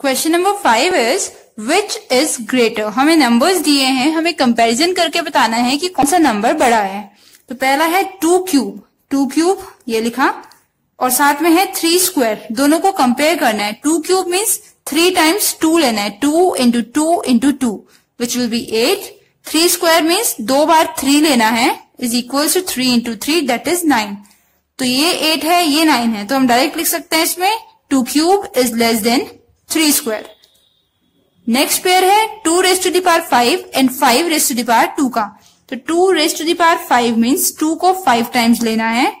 Question number five is which is greater हमें numbers दिए हैं, हमें कंपैरिजन करके बताना है कि कौन सा नंबर बड़ा है। तो पहला है टू क्यूब टू क्यूब ये लिखा। और साथ में है थ्री स्क्वायर दोनों को कंपेयर करना है। Two cube means three times two लेना है। Two into two into two which will be eight three square means दो बार थ्री लेना है is equal to three into three that is nine तो ये एट है, ये नाइन है। तो हम डायरेक्ट लिख सकते हैं इसमें। Two cube is less than three square. Next pair है two raise to the power five and five raise to the power two का। तो two raise to the power five means two को five times लेना है।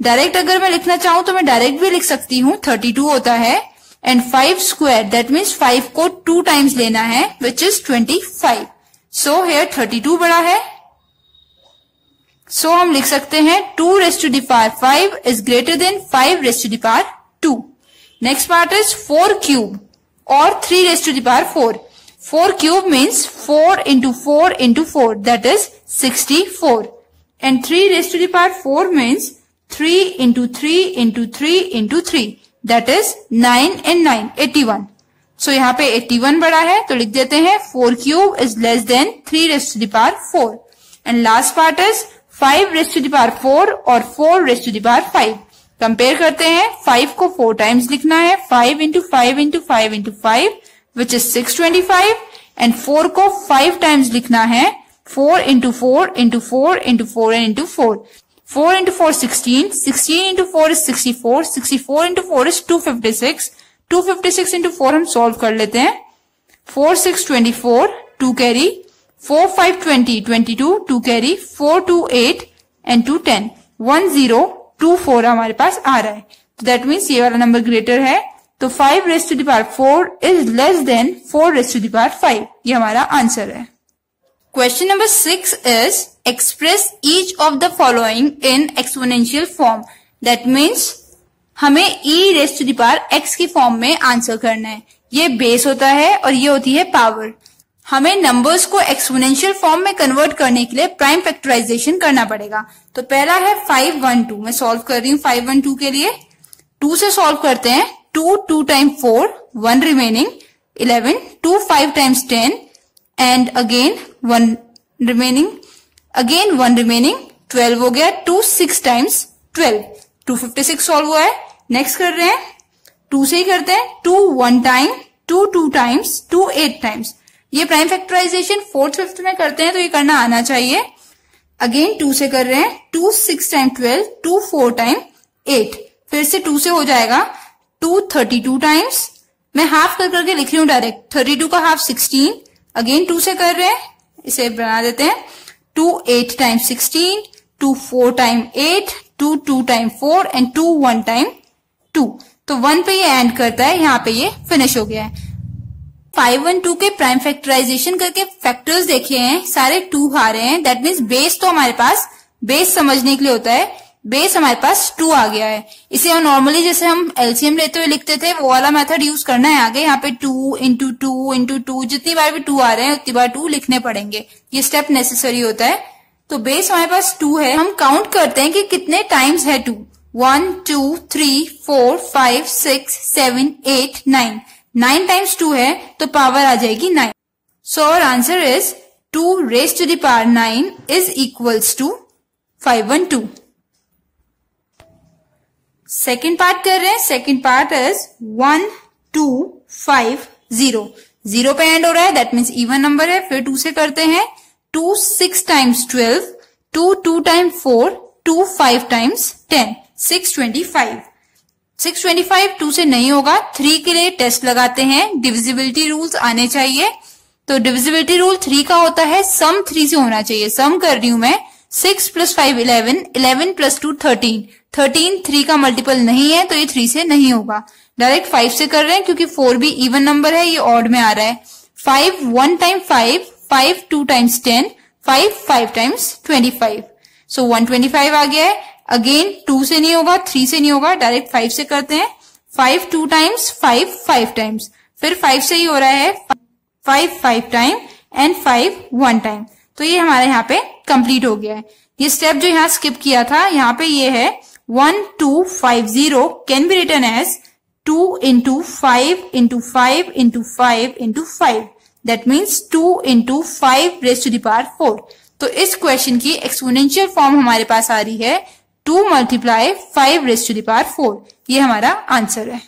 Direct अगर मैं लिखना चाहूँ तो मैं डायरेक्ट भी लिख सकती हूँ थर्टी टू होता है। And five square that means five को टू टाइम्स लेना है which is twenty five so here thirty two बड़ा है। सो so, हम लिख सकते हैं two raise to the power five is greater than five raise to the power next part is four cube और three raise to the power four four cube means four into four into four that is sixty four and three raise to the power four means three into three into three into three that is nine and nine eighty one so यहाँ पे eighty one बड़ा है तो लिख देते हैं four cube is less than three raise to the power four and last part is five raise to the power four और four raise to the power five compare करते हैं फाइव को फोर टाइम्स लिखना है five into five into five into five which is six twenty five and four को five times लिखना है four into four into four into four and into four four into four sixteen sixteen into four is sixty four sixty four into four is two fifty six two fifty six into four हम solve कर लेते हैं. Four six twenty four two carry four five twenty twenty two two carry four two eight and two ten one zero two four हमारे पास आ रहा है। तो दैट मीन्स ये वाला नंबर ग्रेटर है तो five raise to the power four is less than four raise to the power five ये हमारा आंसर है। Question number six is express each of the following in exponential form that means हमें E raise to the power X की form में answer करना है। ये base होता है और ये होती है पावर हमें नंबर्स को एक्सपोनेंशियल फॉर्म में कन्वर्ट करने के लिए प्राइम फैक्टराइजेशन करना पड़ेगा। तो पहला है फाइव वन टू मैं सॉल्व कर रही हूँ फाइव वन टू के लिए। टू से सॉल्व करते हैं। Two two time four one remaining eleven two five times ten and again one remaining again one remaining twelve हो गया। Two six times twelve two fifty six solve हुआ है। Next कर रहे हैं। टू से ही करते हैं। Two one time two two times two eight times ये प्राइम फैक्टराइजेशन फोर्थ फिफ्थ में करते हैं तो ये करना आना चाहिए। अगेन टू से कर रहे हैं। Two six time twelve two four time eight फिर से टू से हो जाएगा। टू थर्टी टू टाइम्स मैं हाफ़ कर करके लिख रही हूँ डायरेक्ट थर्टी टू का हाफ़ सिक्सटीन अगेन टू से कर रहे हैं। इसे बना देते हैं। Two eight time sixteen two four time eight two two time four and two one time two तो वन पे ये एंड करता है। यहाँ पे ये फिनिश हो गया है। फाइव वन टू के प्राइम फैक्टराइजेशन करके फैक्टर्स देखे हैं, सारे टू आ रहे हैं। दैट मीन्स बेस तो हमारे पास बेस समझने के लिए होता है। बेस हमारे पास टू आ गया है। इसे हम नॉर्मली जैसे हम एलसीएम लेते हुए लिखते थे, वो वाला मेथड यूज़ करना है आगे। यहाँ पे two into two into two जितनी बार भी टू आ रहे हैं, उतनी बार टू लिखने पड़ेंगे। ये स्टेप नेसेसरी होता है। तो बेस हमारे पास टू है। हम काउंट करते हैं कि कितने टाइम्स है two one two three four five six seven eight nine nine times two है तो पावर आ जाएगी नाइन सो और answer is two raise to the power nine is equals to five one two second part कर रहे हैं. Second part is one two five zero zero पे end हो रहा है दैट मीन्स इवन नंबर है, फिर टू से करते हैं. Two six times twelve two two time four two five times ten six twenty five 625 two से नहीं होगा। थ्री के लिए टेस्ट लगाते हैं। डिविजिबिलिटी रूल्स आने चाहिए। तो डिविजिबिलिटी रूल थ्री का होता है। सम थ्री से होना चाहिए। सम कर रही हूँ मैं। Six plus five eleven. Eleven plus two thirteen. Thirteen three का मल्टीपल नहीं है तो ये थ्री से नहीं होगा। डायरेक्ट फाइव से कर रहे हैं, क्योंकि फोर भी इवन नंबर है, ये ऑड में आ रहा है। Five one time five five two times ten, five five times twenty five. So one twenty five आ गया है। अगेन टू से नहीं होगा थ्री से नहीं होगा डायरेक्ट फाइव से करते हैं। Five two times five five times फिर फाइव से ही हो रहा है five five time and five one time तो ये हमारे यहाँ पे कंप्लीट हो गया है। ये स्टेप जो यहाँ स्किप किया था, यहाँ पे ये है one two five zero can be written as two into five into five into five into five that means two into five raise to the power four तो इस क्वेश्चन की एक्सपोनेंशियल फॉर्म हमारे पास आ रही है two multiply five raise to the power four. ये हमारा आंसर है।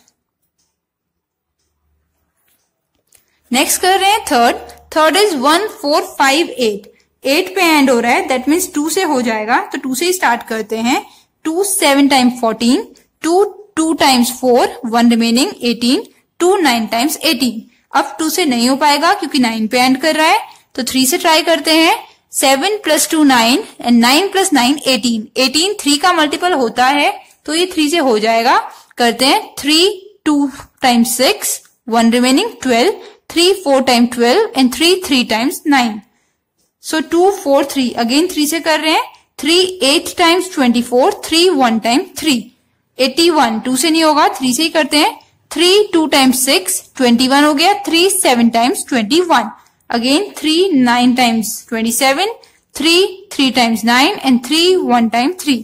नेक्स्ट कर रहे हैं third third is one four five eight eight पे एंड हो रहा है। दैट मीन्स टू से हो जाएगा। तो टू से ही स्टार्ट करते हैं। Two seven time fourteen two two times four one remaining eighteen two nine times eighteen अब टू से नहीं हो पाएगा क्योंकि नाइन पे एंड कर रहा है। तो थ्री से ट्राई करते हैं। Seven plus two nine and nine plus nine eighteen. Eighteen three का मल्टीपल होता है तो ये थ्री से हो जाएगा। करते हैं three two times six one remaining twelve three four time twelve and three three times nine so two four three again three से कर रहे हैं। Three eight times twenty four three one time three eighty one two से नहीं होगा three से ही करते हैं। Three two times six twenty one हो गया। Three seven times twenty one again three nine times twenty seven three three times nine and three one time three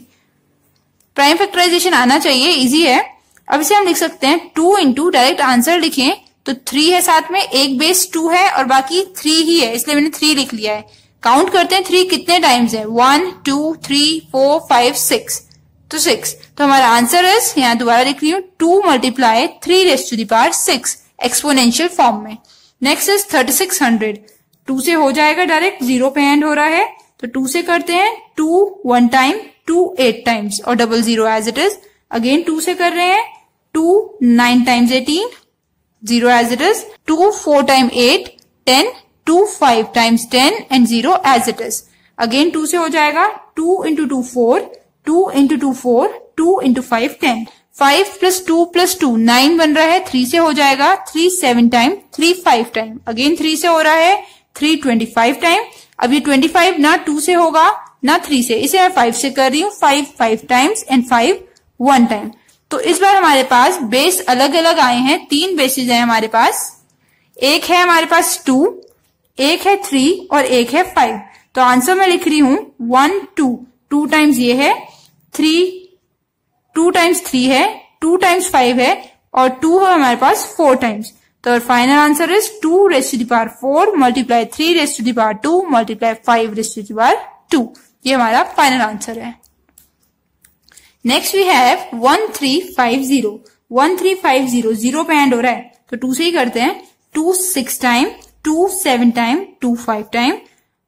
prime factorization आना चाहिए इजी है। अब इसे हम लिख सकते हैं टू इंटू डायरेक्ट आंसर लिखें तो थ्री है साथ में, एक बेस टू है, और बाकी थ्री ही है, इसलिए मैंने थ्री लिख लिया है। काउंट करते हैं थ्री कितने टाइम्स है? One two three four five six तो सिक्स तो हमारा आंसर है यहाँ दोबारा लिख रही हूँ two multiply three raise to the power six exponential form में। Next is thirty six hundred two से हो जाएगा डायरेक्ट ज़ीरो पे एंड हो रहा है। तो टू से करते हैं two one time two eight times और double zero as it is again two से कर रहे हैं two nine times eighteen zero as it is two four time eight ten two five times ten and zero as it is again two से हो जाएगा two into two four two into two four two into five ten five plus two plus two nine बन रहा है three से हो जाएगा three seven time three five time again three से हो रहा है थ्री ट्वेंटी फाइव टाइम अब ये ट्वेंटी फाइव ना टू से होगा, ना थ्री से. इसे मैं फाइव से कर रही हूँ five five times and five one time तो इस बार हमारे पास बेस अलग अलग आए हैं, तीन बेसिस हैं हमारे पास. एक है हमारे पास टू एक है थ्री और एक है फाइव तो आंसर मैं लिख रही हूँ वन टू टू टाइम्स ये है थ्री टू टाइम्स थ्री है, टू टाइम्स फाइव है, और टू है हमारे पास फोर टाइम्स तो final answer is two raise to the power four multiply three raise to the power two multiply five raise to the power two ये हमारा final answer है. Next we have one three five zero one three five zero zero पे end हो रहा है. तो two से ही करते हैं. Two six time two seven time two five time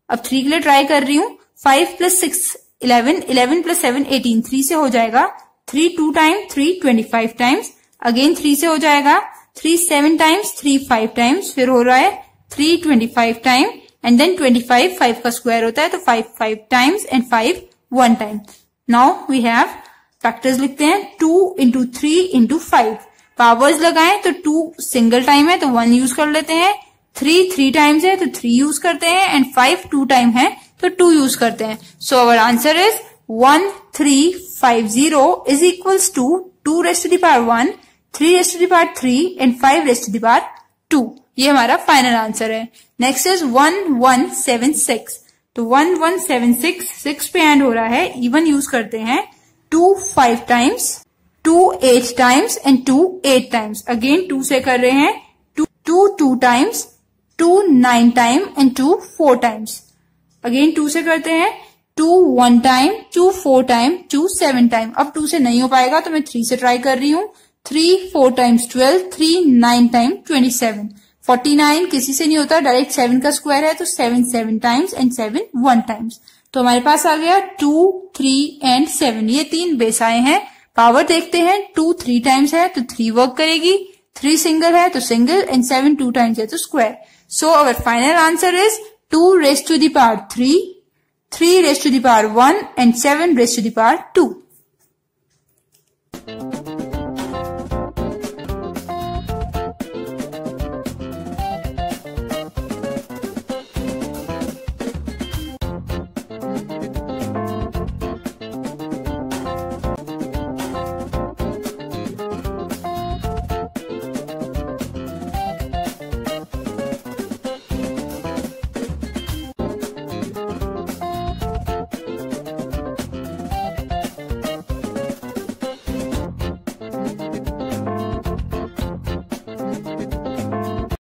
अब थ्री के लिए ट्राई कर रही हूँ. Five plus six eleven eleven plus seven eighteen three से हो जाएगा. Three two time three twenty five times, again three से हो जाएगा, three seven times, three five times, फिर हो रहा है three twenty five time and then twenty five five का स्क्वायर होता है तो five five times and five one time now we have factors लिखते हैं two into three into five powers लगाए तो टू सिंगल टाइम है तो वन यूज़ कर लेते हैं थ्री थ्री टाइम्स है तो थ्री यूज़ करते हैं एंड फाइव टू टाइम है तो टू यूज़ करते हैं. So our answer is one three five zero is equals to two raised to the power one three raised to the power three and five raised to the power two ये हमारा final answer है। Next is one one seven six तो one one seven six six पे end हो रहा है। Even use करते हैं। Two five times two eight times and two eight times again two से कर रहे हैं। Two two two times two nine time and two four times again two से करते हैं। Two one time, two four time, two seven time. अब two से नहीं हो पाएगा तो मैं थ्री से ट्राई कर रही हूँ। Three, four times twelve three nine time twenty seven forty nine किसी से नहीं होता, डायरेक्ट सेवन का स्क्वायर है तो seven seven times and seven one times तो हमारे पास आ गया टू, थ्री एंड सेवन। ये तीन बेस आए हैं। पावर देखते हैं। टू, थ्री टाइम्स है तो थ्री वर्क करेगी। थ्री सिंगल है तो single and seven two times है तो square so our final answer is two raise to the power three 3 raised to the power 1 and 7 raised to the power 2.